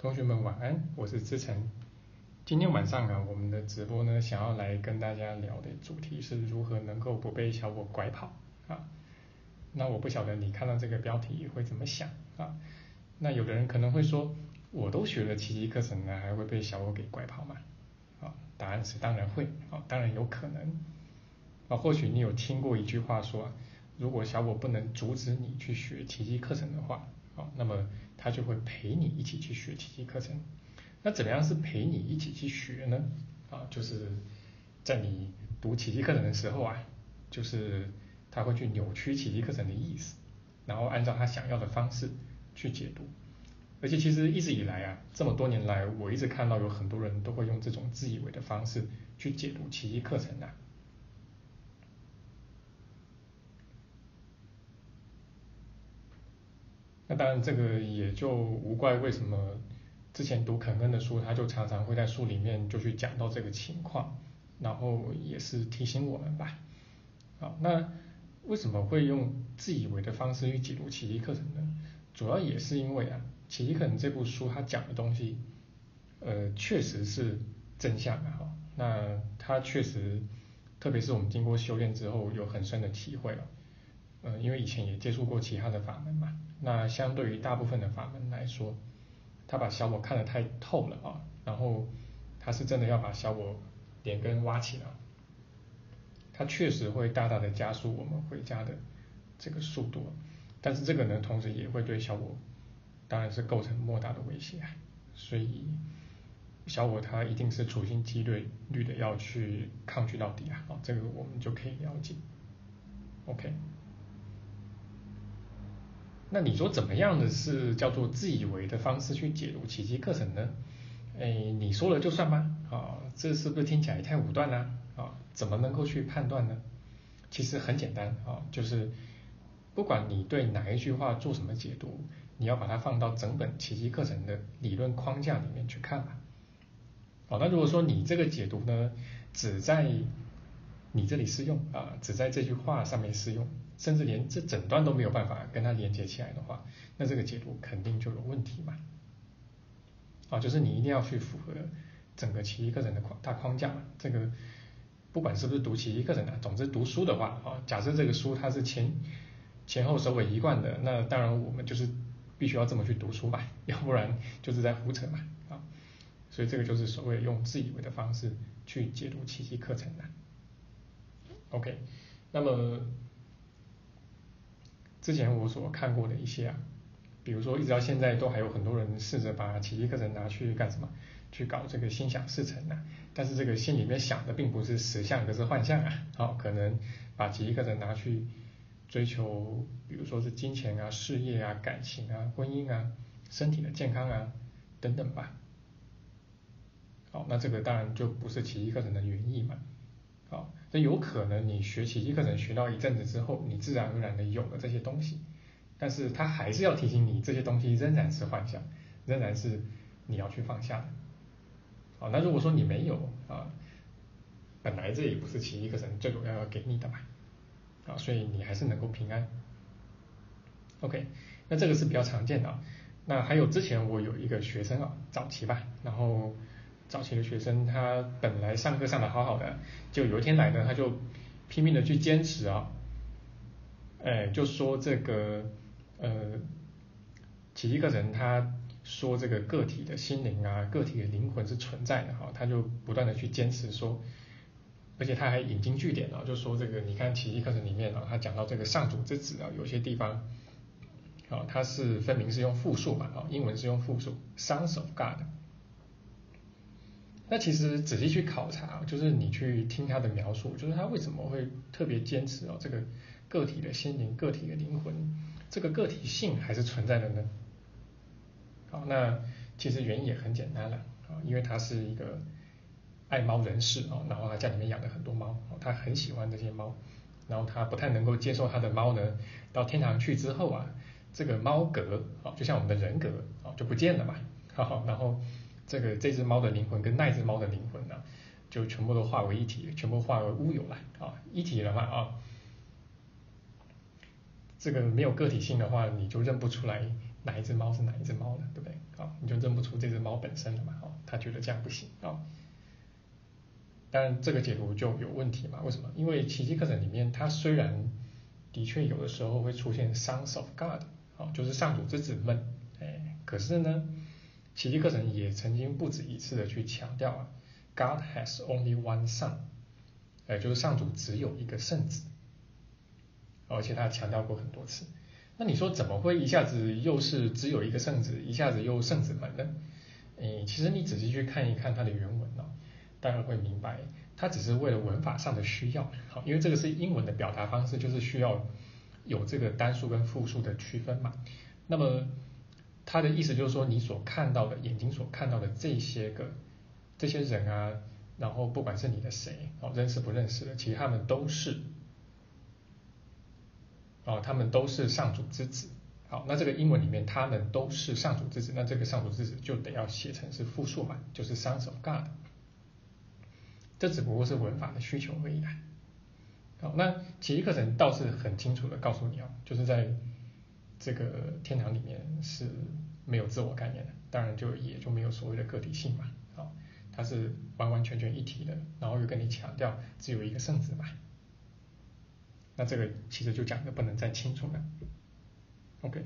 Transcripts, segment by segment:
同学们晚安，我是志成。今天晚上啊，我们的直播呢，想要来跟大家聊的主题是如何能够不被小我拐跑啊。那我不晓得你看到这个标题会怎么想啊？那有的人可能会说，我都学了奇迹课程了，还会被小我给拐跑吗？啊，答案是当然会啊，当然有可能啊。或许你有听过一句话说，如果小我不能阻止你去学奇迹课程的话。啊那么他就会陪你一起去学奇迹课程。那怎么样是陪你一起去学呢？啊，就是在你读奇迹课程的时候啊，就是他会去扭曲奇迹课程的意思，然后按照他想要的方式去解读。而且其实一直以来啊，这么多年来，我一直看到有很多人都会用这种自以为的方式去解读奇迹课程的。那当然，这个也就无怪为什么之前读肯恩的书，他就常常会在书里面就去讲到这个情况，然后也是提醒我们吧。好，那为什么会用自以为的方式去解读奇迹课程呢？主要也是因为啊，奇迹课程这部书它讲的东西，呃，确实是真相的哈。那它确实，特别是我们经过修炼之后，有很深的体会了。嗯，因为以前也接触过其他的法门嘛，那相对于大部分的法门来说，他把小我看得太透了啊，然后他是真的要把小我连根挖起来，他确实会大大的加速我们回家的这个速度，但是这个呢，同时也会对小我当然是构成莫大的威胁啊，所以小我他一定是处心积虑虑的要去抗拒到底啊，这个我们就可以了解，OK。那你说怎么样的是叫做自以为的方式去解读奇迹课程呢？哎，你说了就算吗？啊，这是不是听起来太武断了？啊，怎么能够去判断呢？其实很简单啊，就是不管你对哪一句话做什么解读，你要把它放到整本奇迹课程的理论框架里面去看吧。哦，那如果说你这个解读呢，只在你这里适用啊，只在这句话上面适用。甚至连这整段都没有办法跟它连接起来的话，那这个解读肯定就有问题嘛。啊，就是你一定要去符合整个奇迹课程的框大框架嘛。这个不管是不是读奇迹课程的，总之读书的话，啊，假设这个书它是前前后首尾一贯的，那当然我们就是必须要这么去读书嘛，要不然就是在胡扯嘛。啊，所以这个就是所谓用自以为的方式去解读奇迹课程的。OK，那么。之前我所看过的一些啊，比如说一直到现在都还有很多人试着把奇迹课程拿去干什么，去搞这个心想事成啊，但是这个心里面想的并不是实相，而是幻象啊，好，可能把奇迹课程拿去追求，比如说是金钱啊、事业啊、感情啊、婚姻啊、身体的健康啊等等吧，好，那这个当然就不是奇迹课程的原意嘛。啊，这有可能你学奇迹课程学到一阵子之后，你自然而然的有了这些东西，但是他还是要提醒你，这些东西仍然是幻象，仍然是你要去放下的。啊，那如果说你没有啊，本来这也不是奇迹课程最主要要给你的嘛，啊，所以你还是能够平安。OK，那这个是比较常见的。那还有之前我有一个学生啊，早期吧，然后。早期的学生，他本来上课上的好好的，就有一天来呢，他就拼命的去坚持啊，哎，就说这个呃，奇迹课程他说这个个体的心灵啊，个体的灵魂是存在的哈，他就不断的去坚持说，而且他还引经据典啊，就说这个你看奇迹课程里面啊，他讲到这个上主之子啊，有些地方，啊，他是分明是用复数嘛，啊，英文是用复数，Sons of God。那其实仔细去考察，就是你去听他的描述，就是他为什么会特别坚持哦，这个个体的心灵、个体的灵魂，这个个体性还是存在的呢？好，那其实原因也很简单了啊，因为他是一个爱猫人士哦，然后他家里面养了很多猫，他很喜欢这些猫，然后他不太能够接受他的猫呢到天堂去之后啊，这个猫格啊，就像我们的人格啊就不见了嘛，好，然后。这个这只猫的灵魂跟那只猫的灵魂呢，就全部都化为一体，全部化为乌有了啊，一体了嘛啊。这个没有个体性的话，你就认不出来哪一只猫是哪一只猫了，对不对？啊，你就认不出这只猫本身了嘛，哦，他觉得这样不行啊。当然这个解读就有问题嘛，为什么？因为奇迹课程里面，它虽然的确有的时候会出现 sons of God，啊，就是上主之子们，哎，可是呢，奇迹课程也曾经不止一次的去强调啊，God has only one son，哎，就是上主只有一个圣子。而且他强调过很多次，那你说怎么会一下子又是只有一个圣子，一下子又圣子们呢？诶，其实你仔细去看一看它的原文哦，大概会明白，它只是为了文法上的需要，好，因为这个是英文的表达方式，就是需要有这个单数跟复数的区分嘛。那么它的意思就是说，你所看到的眼睛所看到的这些个这些人啊，然后不管是你的谁哦，认识不认识的，其实他们都是。哦，他们都是上主之子。好，那这个英文里面他们都是上主之子，那这个上主之子就得要写成是复数嘛，就是 sons of God。这只不过是文法的需求而已啦。好，那奇迹课程倒是很清楚的告诉你哦，就是在这个天堂里面是没有自我概念的，当然就也就没有所谓的个体性嘛。好，它是完完全全一体的，然后又跟你强调只有一个圣子嘛。那这个其实就讲的不能再清楚了，OK，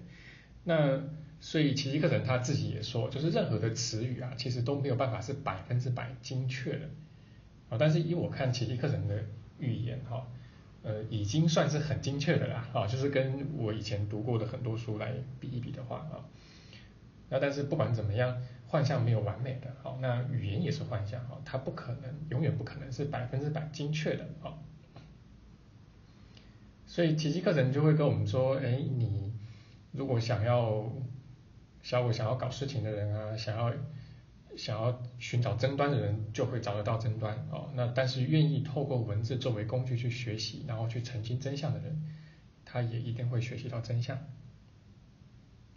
那所以奇迹课程他自己也说，就是任何的词语啊，其实都没有办法是百分之百精确的啊。但是以我看奇迹课程的语言哈，呃，已经算是很精确的啦啊，就是跟我以前读过的很多书来比一比的话啊，那但是不管怎么样，幻象没有完美的，好，那语言也是幻象啊，它不可能永远不可能是百分之百精确的啊。所以奇迹课程就会跟我们说，哎，你如果想要小我想要搞事情的人啊，想要想要寻找争端的人，就会找得到争端哦。那但是愿意透过文字作为工具去学习，然后去澄清真相的人，他也一定会学习到真相。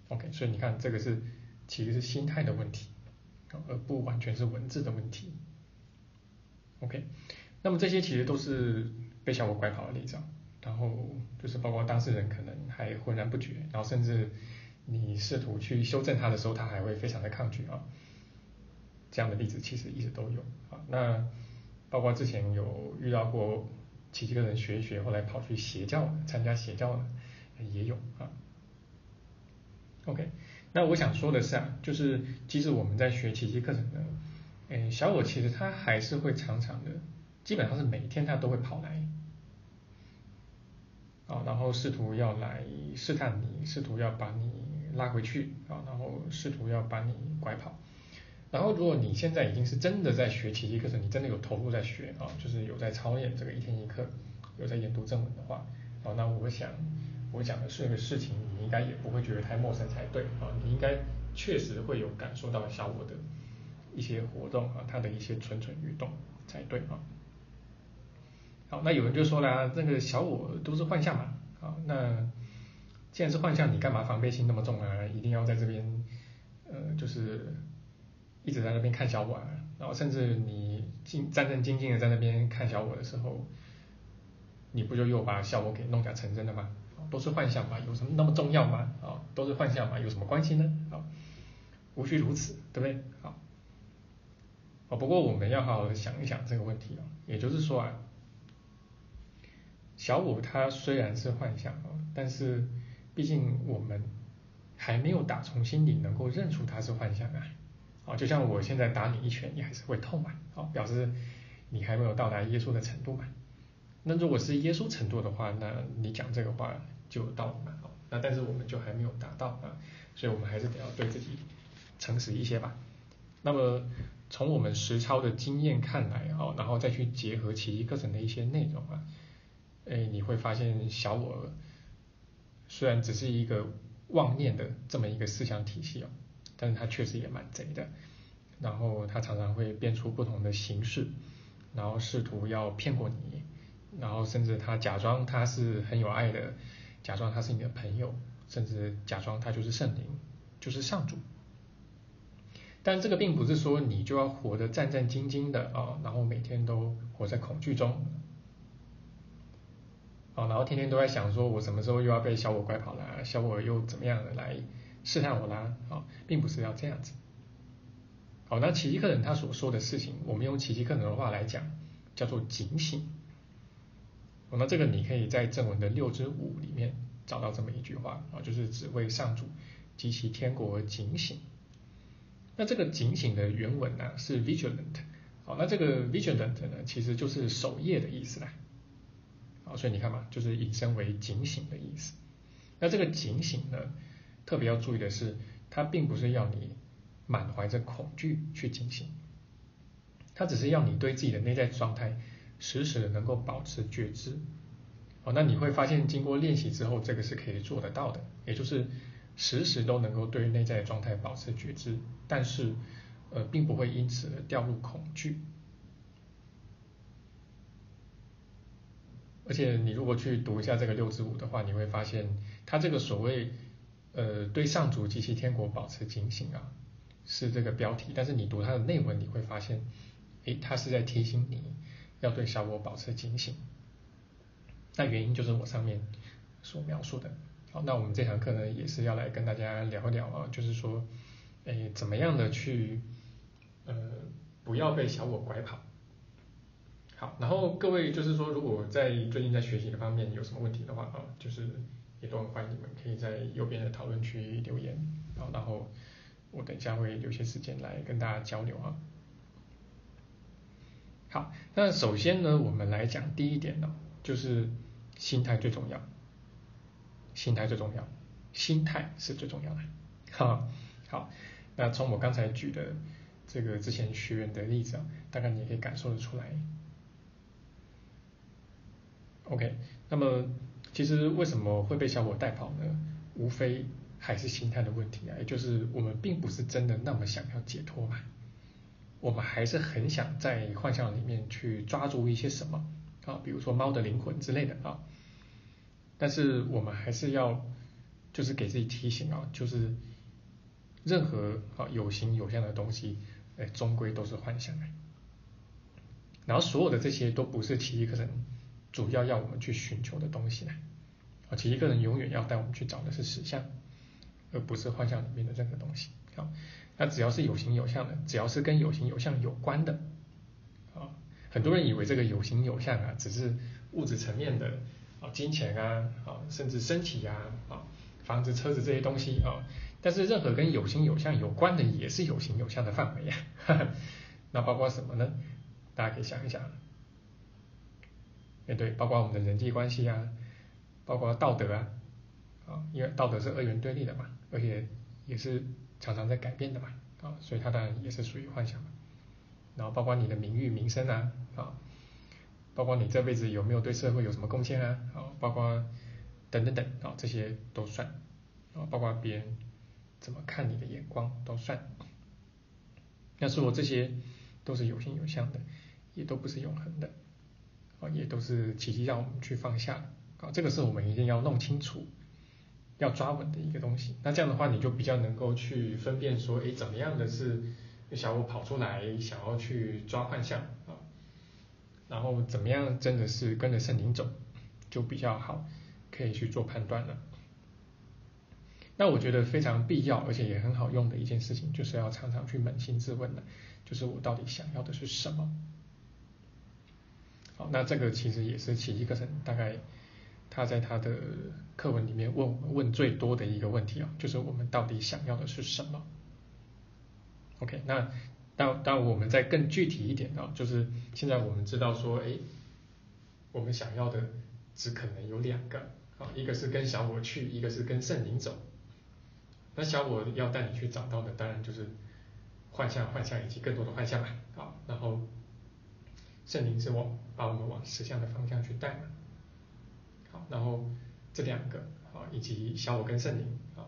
OK，所以你看这个是其实是心态的问题，而不完全是文字的问题。OK，那么这些其实都是被小我拐跑的例子。然后就是包括当事人可能还浑然不觉，然后甚至你试图去修正他的时候，他还会非常的抗拒啊。这样的例子其实一直都有啊。那包括之前有遇到过奇迹个人学一学，后来跑去邪教参加邪教的也有啊。OK，那我想说的是啊，就是即使我们在学奇迹课程的，诶，小我其实他还是会常常的，基本上是每天他都会跑来。啊，然后试图要来试探你，试图要把你拉回去啊，然后试图要把你拐跑。然后如果你现在已经是真的在学奇迹课程，你真的有投入在学啊，就是有在操练这个一天一课，有在研读正文的话，啊，那我想我讲的这个事情，你应该也不会觉得太陌生才对啊，你应该确实会有感受到小我的一些活动啊，它的一些蠢蠢欲动才对啊。好，那有人就说了，那个小我都是幻象嘛，啊，那既然是幻象，你干嘛防备心那么重啊？一定要在这边，呃，就是一直在那边看小我，啊，然后甚至你静战战兢兢的在那边看小我的时候，你不就又把小我给弄假成真了吗？都是幻象嘛，有什么那么重要吗？啊，都是幻象嘛，有什么关系呢？啊，无需如此，对不对？好，哦，不过我们要好好想一想这个问题啊，也就是说啊。小五它虽然是幻象啊，但是毕竟我们还没有打从心里能够认出它是幻象啊。啊，就像我现在打你一拳，你还是会痛嘛，啊，表示你还没有到达耶稣的程度嘛。那如果是耶稣程度的话，那你讲这个话就有道理嘛。那但是我们就还没有达到啊，所以我们还是得要对自己诚实一些吧。那么从我们实操的经验看来啊，然后再去结合奇迹课程的一些内容啊。哎，你会发现小我虽然只是一个妄念的这么一个思想体系哦，但是他确实也蛮贼的。然后他常常会变出不同的形式，然后试图要骗过你，然后甚至他假装他是很有爱的，假装他是你的朋友，甚至假装他就是圣灵，就是上主。但这个并不是说你就要活得战战兢兢的啊，然后每天都活在恐惧中。啊，然后天天都在想说我什么时候又要被小我拐跑了，小我又怎么样的来试探我啦，啊，并不是要这样子。好，那奇迹课程他所说的事情，我们用奇迹课程的话来讲，叫做警醒。那这个你可以在正文的六之五里面找到这么一句话啊，就是只为上主及其天国警醒。那这个警醒的原文呢是 vigilant，好，那这个 vigilant 呢其实就是守夜的意思啦。好，所以你看嘛，就是引申为警醒的意思。那这个警醒呢，特别要注意的是，它并不是要你满怀着恐惧去进行，它只是要你对自己的内在状态。时时的能够保持觉知，哦，那你会发现经过练习之后，这个是可以做得到的，也就是时时都能够对内在的状态保持觉知，但是呃，并不会因此而掉入恐惧。而且你如果去读一下这个六之五的话，你会发现它这个所谓呃对上主及其天国保持警醒啊，是这个标题，但是你读它的内文，你会发现，诶，它是在提醒你。要对小我保持警醒，那原因就是我上面所描述的。好，那我们这堂课呢，也是要来跟大家聊一聊啊，就是说，诶，怎么样的去，呃，不要被小我拐跑。好，然后各位就是说，如果在最近在学习的方面有什么问题的话啊，就是也都很欢迎你们可以在右边的讨论区留言好，然后我等一下会留些时间来跟大家交流啊。好，那首先呢，我们来讲第一点呢，就是心态最重要，心态最重要，心态是最重要的。哈，好，那从我刚才举的这个之前学员的例子啊，大概你也可以感受得出来。OK，那么其实为什么会被小伙带跑呢？无非还是心态的问题啊，也就是我们并不是真的那么想要解脱嘛。我们还是很想在幻象里面去抓住一些什么啊，比如说猫的灵魂之类的啊。但是我们还是要就是给自己提醒啊，就是任何啊有形有相的东西，哎，终归都是幻象哎。然后所有的这些都不是奇迹课程主要要我们去寻求的东西呢。啊，奇迹课程永远要带我们去找的是实相，而不是幻象里面的任何东西啊。那只要是有形有相的，只要是跟有形有相有关的，啊，很多人以为这个有形有相啊，只是物质层面的啊，金钱啊，啊，甚至身体啊，啊，房子、车子这些东西啊，但是任何跟有形有相有关的，也是有形有相的范围呀。那包括什么呢？大家可以想一想，哎对，包括我们的人际关系啊，包括道德啊，啊，因为道德是二元对立的嘛，而且也是。常常在改变的嘛，啊，所以它当然也是属于幻想嘛。然后包括你的名誉、名声啊，啊，包括你这辈子有没有对社会有什么贡献啊，啊，包括等等等，啊，这些都算，啊，包括别人怎么看你的眼光都算。但是我这些都是有形有相的，也都不是永恒的，啊，也都是奇迹让我们去放下，啊，这个是我们一定要弄清楚。要抓稳的一个东西，那这样的话你就比较能够去分辨说，哎，怎么样的是小我跑出来想要去抓幻象啊，然后怎么样真的是跟着圣灵走，就比较好，可以去做判断了。那我觉得非常必要而且也很好用的一件事情，就是要常常去扪心自问的，就是我到底想要的是什么？好，那这个其实也是奇迹课程大概。他在他的课文里面问我们问最多的一个问题啊，就是我们到底想要的是什么？OK，那当当我们再更具体一点啊，就是现在我们知道说，哎，我们想要的只可能有两个啊，一个是跟小我去，一个是跟圣灵走。那小我要带你去找到的，当然就是幻象、幻象以及更多的幻象嘛，啊，然后圣灵是往把我们往实相的方向去带嘛。然后这两个啊，以及小我跟圣灵啊，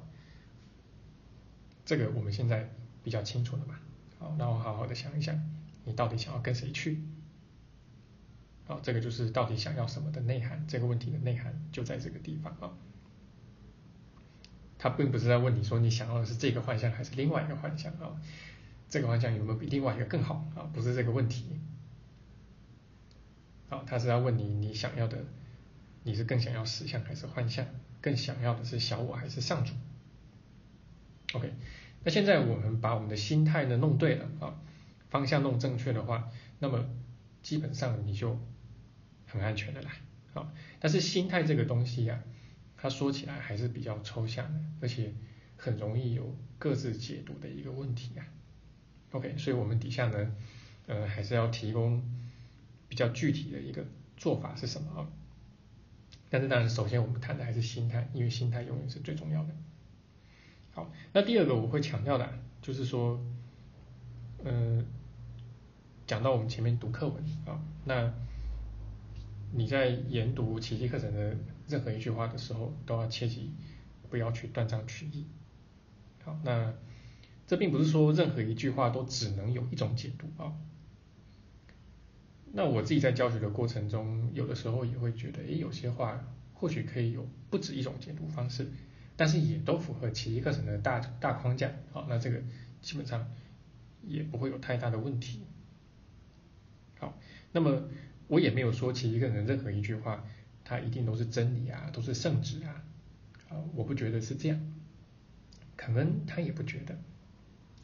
这个我们现在比较清楚了嘛？好，那我好好的想一想，你到底想要跟谁去？好，这个就是到底想要什么的内涵，这个问题的内涵就在这个地方啊。他并不是在问你说你想要的是这个幻象还是另外一个幻象啊？这个幻象有没有比另外一个更好啊？不是这个问题。好，他是要问你你想要的。你是更想要实相还是幻象？更想要的是小我还是上主？OK，那现在我们把我们的心态呢弄对了啊，方向弄正确的话，那么基本上你就很安全的啦。啊，但是心态这个东西呀，它说起来还是比较抽象的，而且很容易有各自解读的一个问题啊。OK，所以我们底下呢，呃，还是要提供比较具体的一个做法是什么啊？但是当然，首先我们谈的还是心态，因为心态永远是最重要的。好，那第二个我会强调的，就是说，嗯，讲到我们前面读课文啊，那。你在研读奇迹课程的任何一句话的时候，都要切记不要去断章取义。好，那这并不是说任何一句话都只能有一种解读啊。那我自己在教学的过程中，有的时候也会觉得，诶，有些话或许可以有不止一种解读方式，但是也都符合奇迹课程的大大框架。好，那这个基本上也不会有太大的问题。好，那么。我也没有说其一个人任何一句话，他一定都是真理啊，都是圣旨啊，啊，我不觉得是这样，肯恩他也不觉得，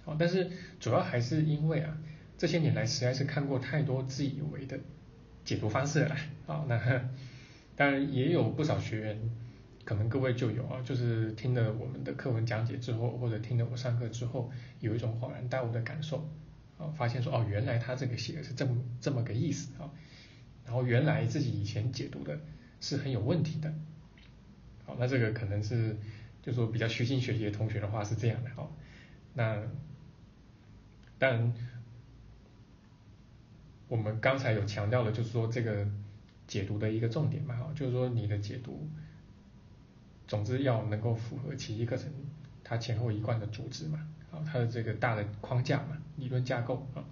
好，但是主要还是因为啊，这些年来实在是看过太多自以为的解读方式了，啊，那 当然也有不少学员，可能各位就有啊，就是听了我们的课文讲解之后，或者听了我上课之后，有一种恍然大悟的感受，啊，发现说哦，原来他这个写的是这么这么个意思啊。然后原来自己以前解读的是很有问题的，好，那这个可能是就说比较虚心学习的同学的话是这样的哈，那但我们刚才有强调了，就是说这个解读的一个重点嘛，哈，就是说你的解读，总之要能够符合奇迹课程它前后一贯的组织嘛，啊，它的这个大的框架嘛，理论架构啊。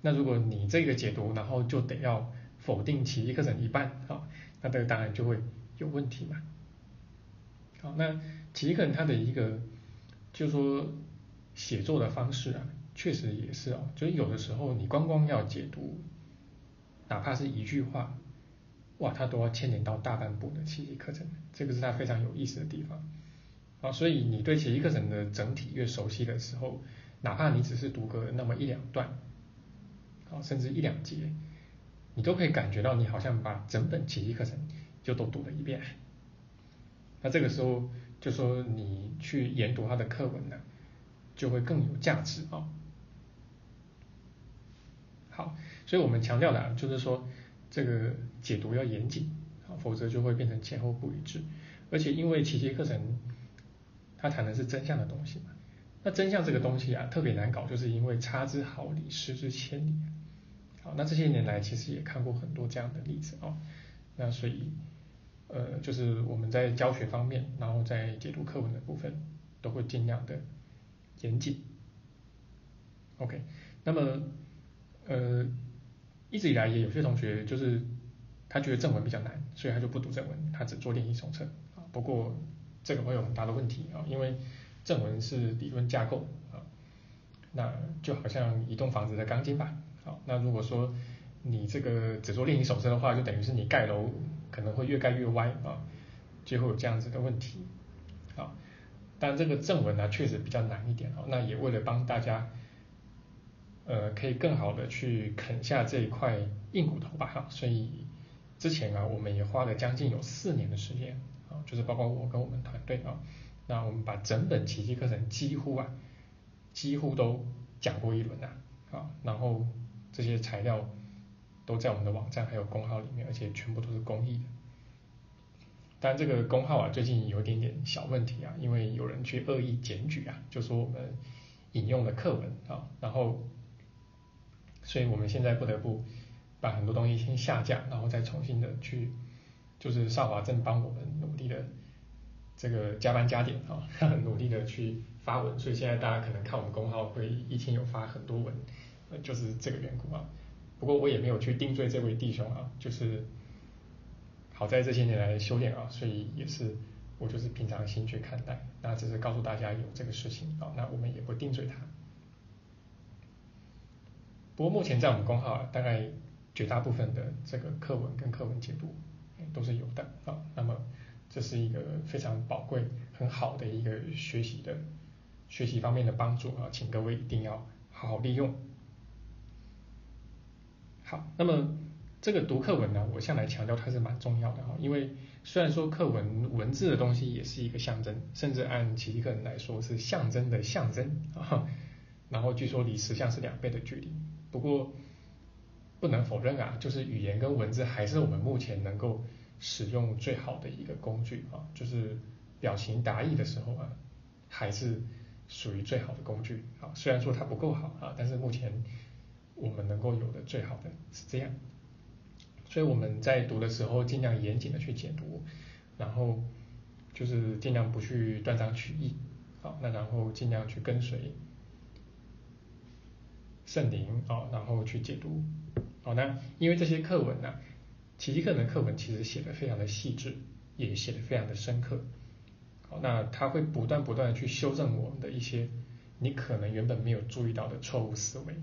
那如果你这个解读，然后就得要否定奇迹课程一半啊，那这个当然就会有问题嘛。好，那奇迹课程它的一个，就是说写作的方式啊，确实也是哦，就是有的时候你光光要解读，哪怕是一句话，哇，它都要牵连到大半部的奇迹课程，这个是它非常有意思的地方。啊，所以你对奇迹课程的整体越熟悉的时候，哪怕你只是读个那么一两段。啊，甚至一两节，你都可以感觉到你好像把整本奇迹课程就都读了一遍。那这个时候就说你去研读它的课文呢，就会更有价值啊。好，所以我们强调的啊就是说这个解读要严谨啊，否则就会变成前后不一致。而且因为奇迹课程它谈的是真相的东西嘛，那真相这个东西啊特别难搞，就是因为差之毫厘，失之千里。好那这些年来其实也看过很多这样的例子啊，那所以呃就是我们在教学方面，然后在解读课文的部分都会尽量的严谨。OK，那么呃一直以来也有些同学就是他觉得正文比较难，所以他就不读正文，他只做练习手册啊。不过这个会有很大的问题啊，因为正文是理论架构啊，那就好像一栋房子的钢筋吧。好那如果说你这个只做练习手册的话，就等于是你盖楼可能会越盖越歪啊，就会有这样子的问题啊。但这个正文呢，确实比较难一点啊。那也为了帮大家，呃，可以更好的去啃下这一块硬骨头吧哈，所以之前啊，我们也花了将近有四年的时间啊，就是包括我跟我们团队啊，那我们把整本奇迹课程几乎啊，几乎都讲过一轮呐啊，然后。这些材料都在我们的网站还有公号里面，而且全部都是公益的。但这个公号啊，最近有点点小问题啊，因为有人去恶意检举啊，就说我们引用了课文啊，然后，所以我们现在不得不把很多东西先下架，然后再重新的去，就是少华正帮我们努力的这个加班加点啊，很 努力的去发文，所以现在大家可能看我们公号会一天有发很多文。就是这个缘故啊。不过我也没有去定罪这位弟兄啊，就是好在这些年来修炼啊，所以也是我就是平常心去看待。那只是告诉大家有这个事情啊，那我们也不定罪他。不过目前在我们公号，大概绝大部分的这个课文跟课文解读都是有的啊。那么这是一个非常宝贵、很好的一个学习的学习方面的帮助啊，请各位一定要好好利用。好，那么这个读课文呢，我向来强调它是蛮重要的哈，因为虽然说课文文字的东西也是一个象征，甚至按奇迹个人来说是象征的象征啊，然后据说离实像是两倍的距离，不过不能否认啊，就是语言跟文字还是我们目前能够使用最好的一个工具啊，就是表情达意的时候啊，还是属于最好的工具啊，虽然说它不够好啊，但是目前我们能够有的最好的是这样。所以我们在读的时候，尽量严谨的去解读，然后就是尽量不去断章取义，好，那然后尽量去跟随圣灵啊，然后去解读，好，那因为这些课文呢，奇迹课的课文其实写的非常的细致，也写的非常的深刻，好，那他会不断不断的去修正我们的一些你可能原本没有注意到的错误思维，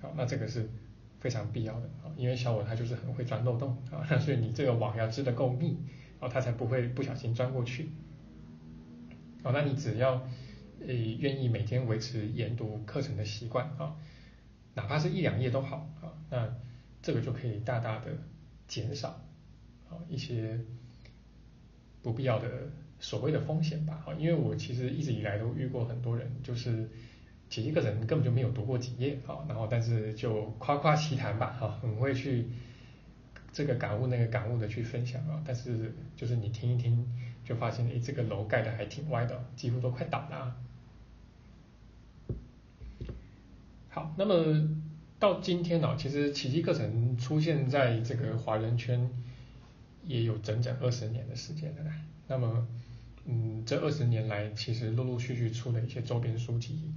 好，那这个是。非常必要的啊，因为小我他就是很会钻漏洞啊，所以你这个网要织得够密啊，他才不会不小心钻过去。哦，那你只要呃愿意每天维持研读课程的习惯啊，哪怕是一两页都好啊，那这个就可以大大的减少啊一些不必要的所谓的风险吧啊，因为我其实一直以来都遇过很多人就是。其实个人根本就没有读过几页啊，然后但是就夸夸其谈吧，哈，很会去这个感悟那个感悟的去分享啊，但是就是你听一听就发现，哎，这个楼盖的还挺歪的，几乎都快倒了。好，那么到今天呢，其实奇迹课程出现在这个华人圈也有整整二十年的时间了。那么，嗯，这二十年来，其实陆陆续续出了一些周边书籍。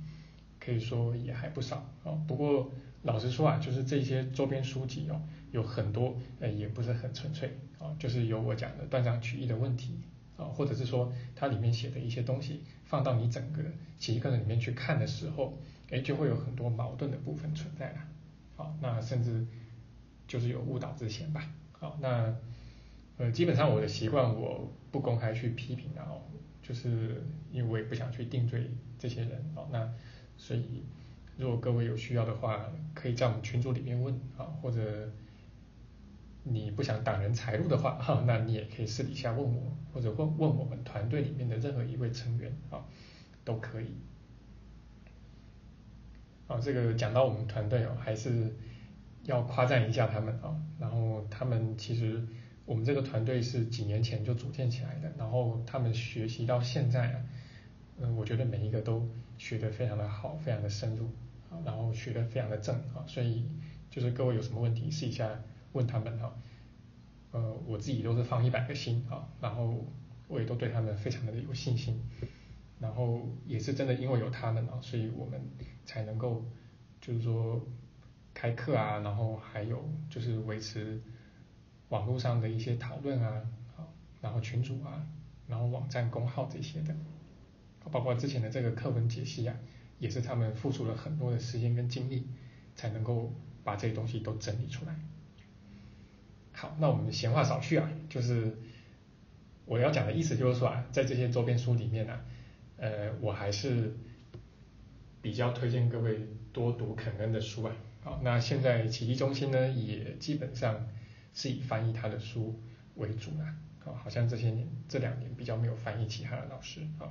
可以说也还不少啊，不过老实说啊，就是这些周边书籍哦，有很多呃也不是很纯粹啊，就是有我讲的断章取义的问题啊，或者是说它里面写的一些东西放到你整个奇迹课程里面去看的时候，哎就会有很多矛盾的部分存在了，好，那甚至就是有误导之嫌吧，好，那呃基本上我的习惯我不公开去批评啊，就是因为我也不想去定罪这些人啊，那。所以，如果各位有需要的话，可以在我们群组里面问啊，或者你不想挡人财路的话，哈，那你也可以私底下问我，或者问问我们团队里面的任何一位成员啊，都可以。啊，这个讲到我们团队哦，还是要夸赞一下他们啊。然后他们其实我们这个团队是几年前就组建起来的，然后他们学习到现在啊。嗯，我觉得每一个都学得非常的好，非常的深入，啊，然后学得非常的正啊，所以就是各位有什么问题试一下问他们哈，呃，我自己都是放一百个心啊，然后我也都对他们非常的有信心，然后也是真的因为有他们啊，所以我们才能够就是说开课啊，然后还有就是维持网络上的一些讨论啊，好，然后群组啊，然后网站公号这些的。包括之前的这个课文解析啊，也是他们付出了很多的时间跟精力，才能够把这些东西都整理出来。好，那我们闲话少叙啊，就是我要讲的意思就是说啊，在这些周边书里面呢，呃，我还是比较推荐各位多读肯恩的书啊。好，那现在奇迹中心呢，也基本上是以翻译他的书为主啊。好，好像这些年这两年比较没有翻译其他的老师啊。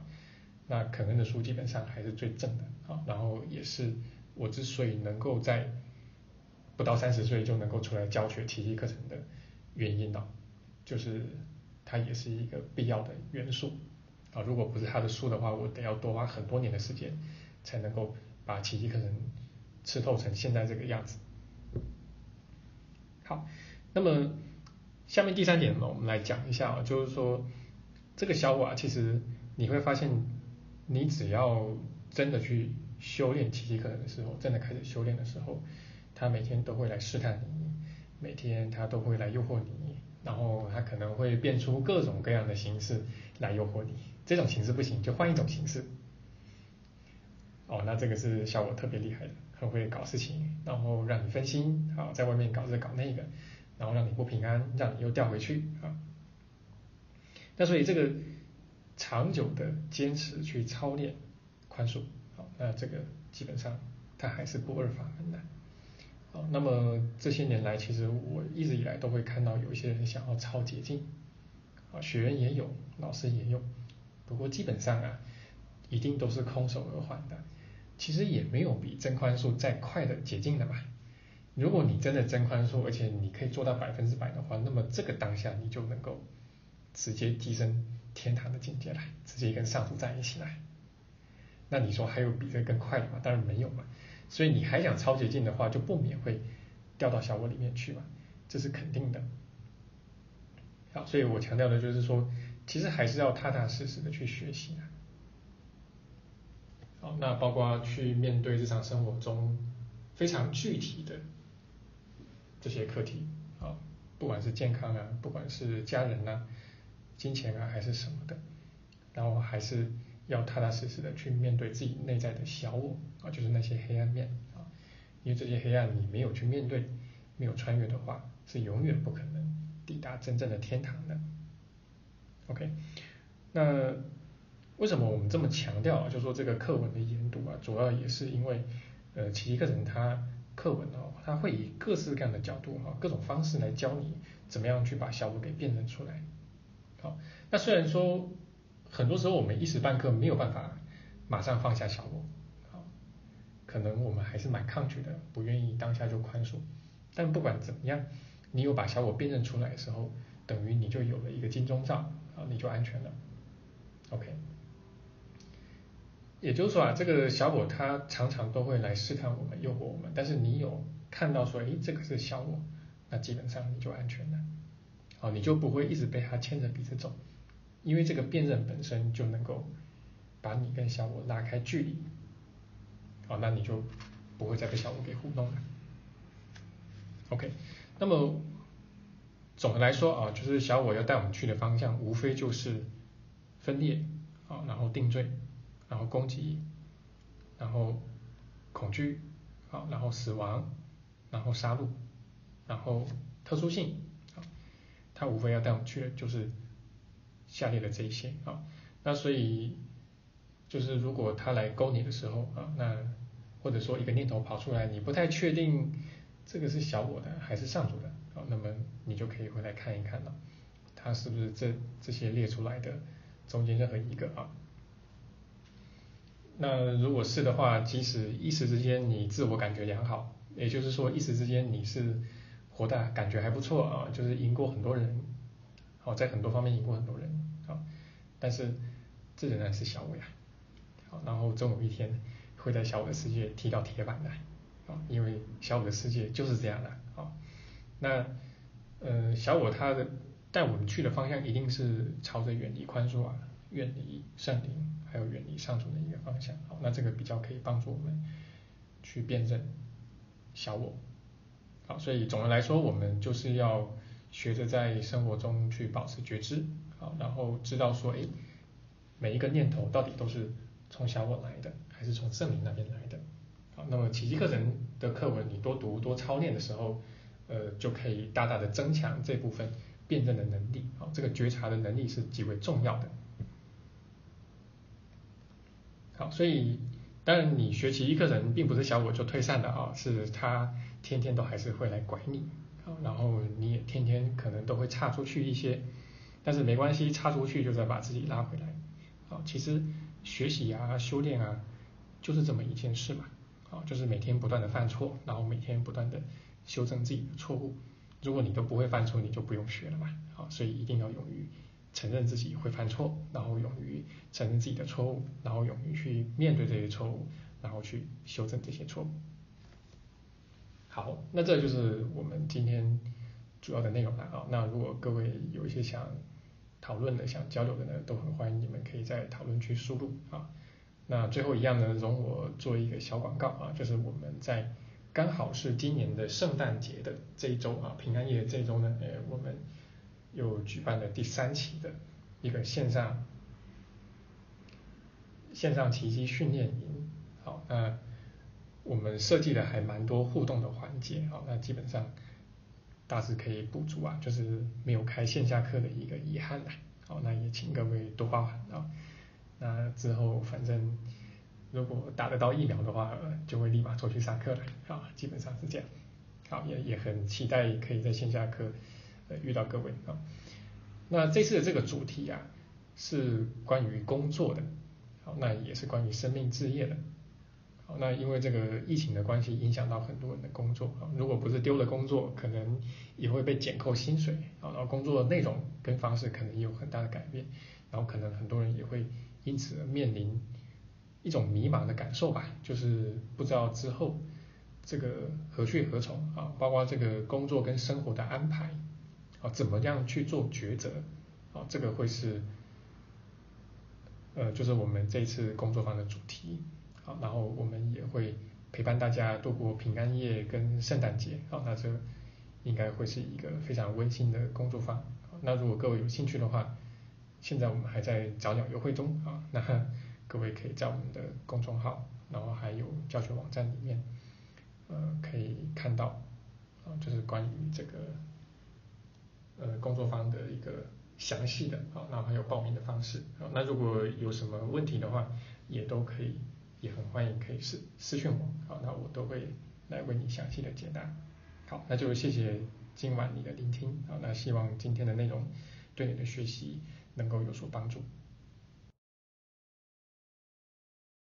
那肯恩的书基本上还是最正的啊，然后也是我之所以能够在不到三十岁就能够出来教学奇迹课程的原因呢，就是它也是一个必要的元素啊。如果不是它的书的话，我得要多花很多年的时间才能够把奇迹课程吃透成现在这个样子。好，那么下面第三点呢，我们来讲一下啊，就是说这个小我啊，其实你会发现。你只要真的去修炼奇迹课程的时候，真的开始修炼的时候，他每天都会来试探你，每天他都会来诱惑你，然后他可能会变出各种各样的形式来诱惑你。这种形式不行，就换一种形式。哦，那这个是效果特别厉害的，很会搞事情，然后让你分心，啊，在外面搞这搞那个，然后让你不平安，让你又掉回去啊。那所以这个长久的坚持去操练宽恕，好，那这个基本上它还是不二法门的。那么这些年来，其实我一直以来都会看到有一些人想要抄捷径，啊，学员也有，老师也有，不过基本上啊，一定都是空手而还的。其实也没有比真宽恕再快的捷径了吧？如果你真的真宽恕，而且你可以做到百分之百的话，那么这个当下你就能够直接提升天堂的境界来，直接跟上主在一起来。那你说还有比这更快的吗？当然没有嘛。所以你还想超捷径的话，就不免会掉到小我里面去嘛，这是肯定的。好，所以我强调的就是说，其实还是要踏踏实实的去学习啊。好，那包括去面对日常生活中非常具体的这些课题啊，不管是健康啊，不管是家人呐、金钱啊，还是什么的，然后还是要踏踏实实的去面对自己内在的小我啊，就是那些黑暗面啊，因为这些黑暗你没有去面对，没有穿越的话，是永远不可能抵达真正的天堂的。OK，那。为什么我们这么强调啊？就说这个课文的研读啊，主要也是因为，呃，奇迹课程它课文哦，它会以各式各样的角度哈，各种方式来教你怎么样去把小我给辨认出来。好，那虽然说很多时候我们一时半刻没有办法马上放下小我，好，可能我们还是蛮抗拒的，不愿意当下就宽恕。但不管怎么样，你有把小我辨认出来的时候，等于你就有了一个金钟罩啊，你就安全了。OK。也就是说啊，这个小我他常常都会来试探我们、诱惑我们，但是你有看到说，哎，这个是小我，那基本上你就安全了，好，你就不会一直被他牵着鼻子走，因为这个辨认本身就能够把你跟小我拉开距离，好，那你就不会再被小我给糊弄了。OK，那么总的来说啊，就是小我要带我们去的方向，无非就是分裂啊，然后定罪。然后攻击，然后恐惧，好，然后死亡，然后杀戮，然后特殊性，啊，他无非要带我们去的就是下列的这一些，啊，那所以就是如果他来勾你的时候，啊，那或者说一个念头跑出来，你不太确定这个是小我的还是上主的，啊，那么你就可以回来看一看了，他是不是这这些列出来的中间任何一个啊？那如果是的话，即使一时之间你自我感觉良好，也就是说一时之间你是活的感觉还不错啊，就是赢过很多人，哦在很多方面赢过很多人啊，但是这仍然是小我呀，好，然后总有一天会在小我的世界踢到铁板的，啊，因为小我的世界就是这样的，啊，那呃小我他的带我们去的方向一定是朝着远离宽恕啊，远离圣灵。还有远离上主的一个方向，好，那这个比较可以帮助我们去辨认小我，好，所以总的来说，我们就是要学着在生活中去保持觉知，好，然后知道说，哎，每一个念头到底都是从小我来的，还是从圣灵那边来的，好，那么奇迹课程的课文你多读多操练的时候，呃，就可以大大的增强这部分辨认的能力，好，这个觉察的能力是极为重要的。好，所以当然你学习一个人，并不是小我就退散了啊，是他天天都还是会来拐你，然后你也天天可能都会差出去一些，但是没关系，差出去就再把自己拉回来，好，其实学习啊、修炼啊，就是这么一件事嘛，好，就是每天不断的犯错，然后每天不断的修正自己的错误，如果你都不会犯错，你就不用学了嘛，好，所以一定要勇于。承认自己会犯错，然后勇于承认自己的错误，然后勇于去面对这些错误，然后去修正这些错误。好，那这就是我们今天主要的内容了啊。那如果各位有一些想讨论的、想交流的呢，都很欢迎你们可以在讨论区输入啊。那最后一样呢，容我做一个小广告啊，就是我们在刚好是今年的圣诞节的这一周啊，平安夜这一周呢，呃，我们。又举办了第三期的一个线上线上奇迹训练营，好，那我们设计的还蛮多互动的环节，好，那基本上大致可以补足啊，就是没有开线下课的一个遗憾啦。好，那也请各位多包涵啊。那之后反正如果打得到疫苗的话，就会立马出去上课了啊，基本上是这样。好，也也很期待可以在线下课呃遇到各位啊。那这次的这个主题啊，是关于工作的，好，那也是关于生命置业的。那因为这个疫情的关系，影响到很多人的工作啊。如果不是丢了工作，可能也会被减扣薪水啊。然后工作的内容跟方式可能也有很大的改变，然后可能很多人也会因此面临一种迷茫的感受吧，就是不知道之后这个何去何从啊，包括这个工作跟生活的安排啊，怎么样去做抉择啊，这个会是呃，就是我们这次工作坊的主题。好，然后我们也会陪伴大家度过平安夜跟圣诞节，好，那这应该会是一个非常温馨的工作坊。那如果各位有兴趣的话，现在我们还在早鸟优惠中啊，那各位可以在我们的公众号，然后还有教学网站里面，呃，可以看到啊，就是关于这个呃工作坊的一个详细的，好，那还有报名的方式，啊，那如果有什么问题的话，也都可以。也很欢迎可以私私讯我，好，那我都会来为你详细的解答。好，那就谢谢今晚你的聆听，好，那希望今天的内容对你的学习能够有所帮助。